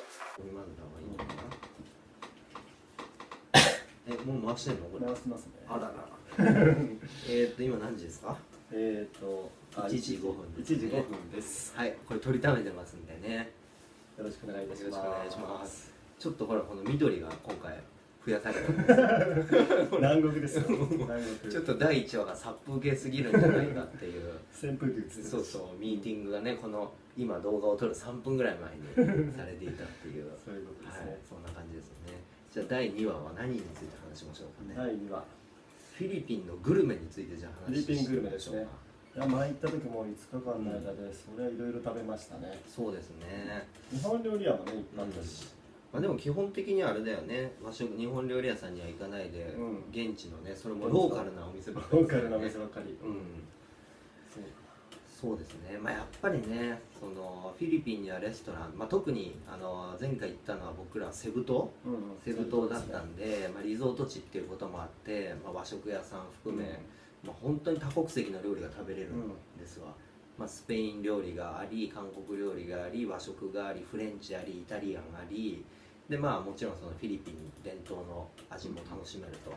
えもう回してんのこれ？回してますね。あらら えっと今何時ですか？えっ、ー、とあ1時5分1時5分です。はいこれ取りためてますんでね。よろしくお願いいたします。よろしくお願いします。ちょっとほらこの緑が今回増やされたんです。南国ですよ。ちょっと第1話が殺風景すぎるんじゃないかっていう。扇風機です。そうそうミーティングがねこの今動画を撮る3分ぐらい前にされていたっていう。そういうことですはいね、そんな感じですよね。じゃあ第2話は何について話しましょうかね、第2話。フィリピンのグルメについてじゃあ話してフィリピングルメですね。い。や前行った時も5日間の間でそれはいろいろ食べましたね。そうですね、日本料理屋もねいっぱいあったし、まあ、でも基本的にはあれだよね。和食日本料理屋さんには行かないで、うん。現地のねそれもローカル。なお店ばっかりローカルなおね店ばっかり、うん。そうそうですね、まあ、やっぱりねそのフィリピンにはレストラン、まあ、特にあの前回行ったのは僕らセブ島。うん。うんセブ島だったんで、まあ、リゾート地っていうこともあって、まあ、和食屋さん含め、うん。まあ、本当に多国籍の料理が食べれるん。ですわ、まあ、スペイン料理があり韓国料理があり和食がありフレンチありイタリアンありでまあもちろんそのフィリピン伝統の味も楽しめると。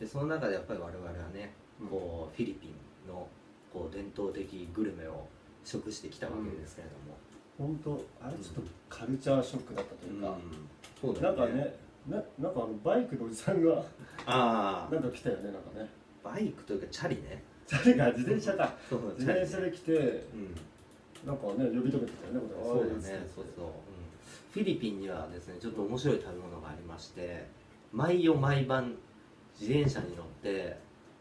でその中でやっぱり我々はねこうフィリピンのこう伝統的グルメを食してきたわけですけれども、本当あれちょっとカルチャーショックだったというか、そうだよなんかねななんかあのバイクのおじさんがああなんか来たよねなんかね。バイクというかチャリね。誰か自転車か。そう自転車で来てうん。なんかね呼び止めてたよねこれ。そうだね。そうそう、う。ん、フィリピンにはですねちょっと面白い食べ物がありまして毎夜毎晩自転車に乗って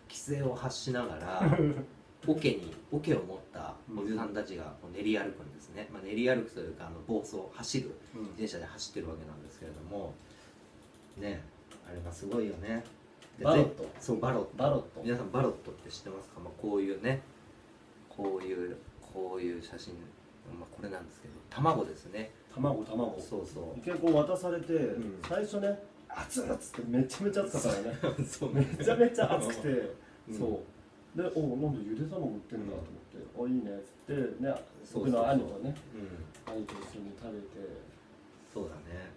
規制を発しながら 桶に桶を持ったおじさんたちがこう練り歩くんですね、まあ、練り歩くというかあの暴走走るうん。自転車で走ってるわけなんですけれどもねあれがすごいよね。でバロット。ぜそうバロット。バロット。皆さんバロットって知ってますか、まあ、こういうねこういうこういう写真、まあ、これなんですけど卵ですね。卵卵。そうそう。結構渡されて、ん。最初ね熱々ってめちゃめちゃ熱かったからね。そう。めちゃめちゃ熱くて、うん。そう。でおなんでゆで卵売ってんだと思って、おいいねっつってね僕の兄とねうん。兄と一緒に食べて。そうだね。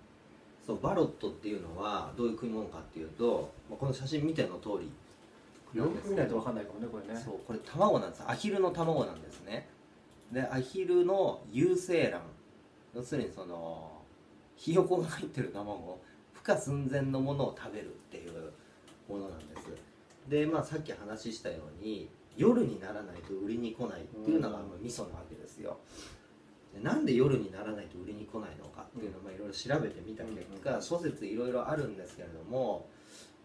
そうバロットっていうのはどういう食い物かっていうと、まあ、この写真見ての通りよく見ないと分かんないかもねこれね。そうこれ卵なんです。アヒルの卵なんですねでアヒルの有精卵。要するにそのひよこが入ってる卵。孵化寸前のものを食べるっていうものなんです。でまあさっき話したように夜にならないと売りに来ないっていうのが味噌なわけですよ。でなんで夜にならないと売りに来ないのかっていうのをまあいろいろ調べてみた結うん。果諸説いろいろあるんですけれども、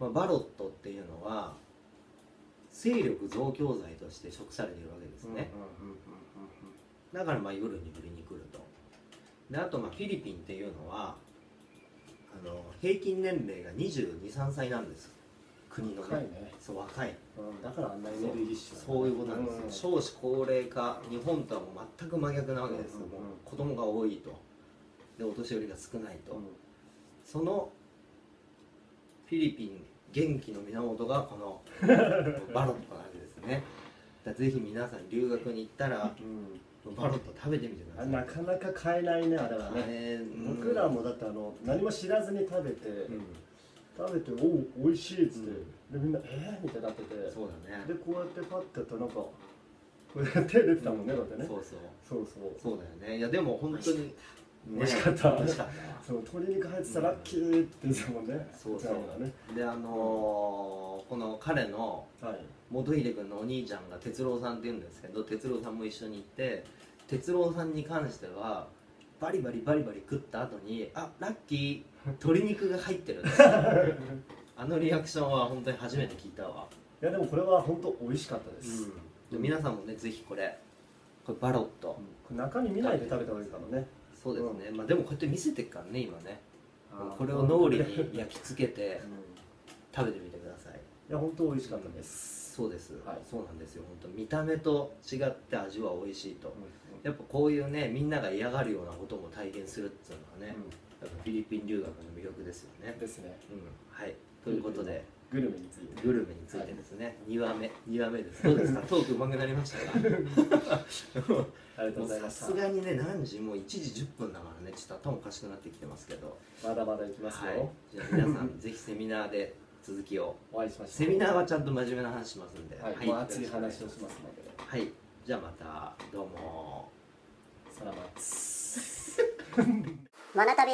まあ、バロットっていうのは勢力増強剤として食されているわけですね、だからまあ夜に売りに来ると。であとまあフィリピンっていうのはあの平均年齢が2 2 3歳なんです。国のね。若いね、そう若い。うん、だからあんなエネルギッシュそういうことなんですよ、少子高齢化日本とはもう全く真逆なわけです、うんうん。子供が多いと。でお年寄りが少ないと、うん。そのフィリピン元気の源がこの バロットなわけですね。ぜひ皆さん留学に行ったらうんバロット食べてみてください。なかなか買えないねあれはね、ね僕らもだってあの何も知らずに食べて、うん。食べて「おお美味しい」っつって、うん。でみんな「えー?」みたいになってて。そうだね。でこうやってパッてやったらなんかこうやって出てたもんね、だってね。そうそう。そうそう。そうだよね。いやでも本当に美味しかった。美味しかった。そう鶏肉入ってたらラッキーって言ってたもんね。そうそうね。であのーこの彼のはい。元秀君のお兄ちゃんが哲郎さんって言うんですけど哲郎さんも一緒に行って哲郎さんに関してはバリバリバリバリ食った後にあラッキー鶏肉が入ってる あのリアクションは本当に初めて聞いたわ、いやでもこれは本当美味しかったです、で皆さんもねぜひこれこれバロット、これ中身見ないで食べた方がいいかもねそうですね、まあでもこうやって見せてっからね今ね。これを脳裏に焼き付けてうん。食べてみてください。いや本当美味しかったです、そうです、はい。そうなんですよ。本当見た目と違って味は美味しいと、うんやっぱこういうねみんなが嫌がるようなことも体験するっていうのはね、やっぱフィリピン留学の魅力ですよね。うん、ですね。うん。はい。ということでグルメについて。グルメについてですね、2話目。2話目です。どうですか？トークうまくなりましたか？ありがとうございました。すがにね何時もう1時10分だからねちょっと頭おかしくなってきてますけど。まだまだいきますよ、はい、じゃあ皆さんぜひセミナーで続きを。お会いしましょう。セミナーはちゃんと真面目な話しますんで。はい、もう熱い話をしますので。はい。じゃあまた。どうも。サラマッツモノトビ